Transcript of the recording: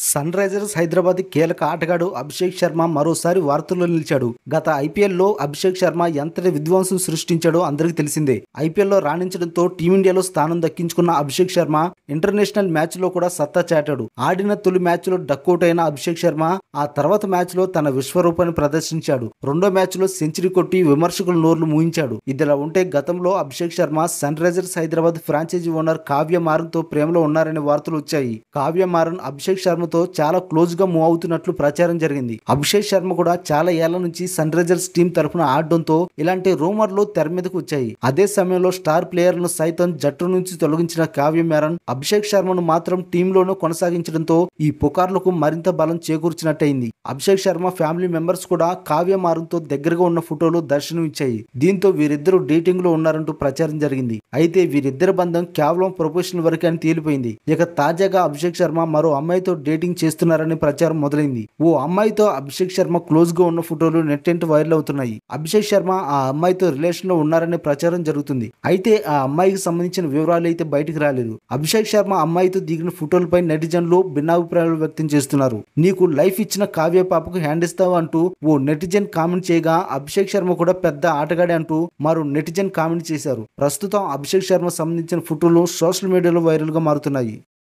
Sun Risers Hyderabad కీలక ఆటగాడు అభిషేక్ శర్మ మరోసారి వార్తల్లో నిలిచాడు. గత ఐపీఎల్లో అభిషేక్ శర్మ ఎంతటి విధ్వంసం సృష్టించాడో అందరికీ తెలిసిందే. ఐపీఎల్లో రాణించడంతో టీమిండియాలో స్థానం దక్కించుకున్న అభిషేక్ శర్మ ఇంటర్నేషనల్ మ్యాచ్లో కూడా సత్తా చాటాడు. ఆడిన తొలి మ్యాచ్లో డక్అవుట్ అయిన అభిషేక్ శర్మ ఆ తర్వాత మ్యాచ్లో తన విశ్వరూపాన్ని ప్రదర్శించాడు. రెండో మ్యాచ్లో సెంచరీ కొట్టి విమర్శకుల నోర్లు మూయించాడు. ఇదిలా ఉంటే గతంలో Abhishek Sharma Sunrisers Hyderabad franchise owner Kavya మారన్తో ప్రేమలో ఉన్నారనే వార్తలు వచ్చాయి. కావ్య మారన్ అభిషేక్ శర్మ శర్మతో చాలా క్లోజ్గా మూవ్ అవుతున్నట్లు ప్రచారం జరిగింది. అభిషేక్ శర్మ కూడా చాలా ఏళ్ళ నుంచి సన్ రైజర్స్ టీం తరఫున ఆడడంతో ఇలాంటి రూమర్లు తెర మీదకు వచ్చాయి. అదే సమయంలో స్టార్ ప్లేయర్లను సైతం జట్టు నుంచి తొలగించిన కావ్య మేరన్ అభిషేక్ శర్మను మాత్రం టీంలోనూ కొనసాగించడంతో ఈ పుకార్లకు మరింత బలం చేకూర్చినట్టయింది. అభిషేక్ శర్మ ఫ్యామిలీ మెంబర్స్ కూడా కావ్య మారన్తో దగ్గరగా ఉన్న ఫోటోలు దర్శనం ఇచ్చాయి దీంతో వీరిద్దరూ డేటింగ్లో ఉన్నారంటూ ప్రచారం జరిగింది. అయితే వీరిద్దరి బంధం కేవలం ప్రొఫెషనల్ వరకే అని తేలిపోయింది. ఇక తాజాగా అభిషేక్ శర్మ మరో అమ్మాయితో డేటింగ్ చేస్తున్నారని ప్రచారం మొదలైంది. ఓ అమ్మాయితో అభిషేక్ శర్మ క్లోజ్గా ఉన్న ఫోటోలు నెట్టెంట్ వైరల్ అవుతున్నాయి. అభిషేక్ శర్మ ఆ అమ్మాయితో రిలేషన్లో ఉన్నారనే ప్రచారం జరుగుతుంది. అయితే ఆ అమ్మాయికి సంబంధించిన వివరాలు అయితే బయటికి రాలేదు. అభిషేక్ శర్మ అమ్మాయితో దిగిన ఫోటోలపై నెటిజన్లు భిన్నాభిప్రాయాలు వ్యక్తం చేస్తున్నారు. నీకు లైఫ్ ఇచ్చిన కావ్య పాపకు హ్యాండ్ ఇస్తావు అంటూ ఓ నెటిజన్ కామెంట్ చేయగా అభిషేక్ శర్మ కూడా పెద్ద ఆటగాడే అంటూ మరో నెటిజన్ కామెంట్ చేశారు. ప్రస్తుతం అభిషేక్ శర్మ సంబంధించిన ఫోటోలు సోషల్ మీడియాలో వైరల్గా మారుతున్నాయి.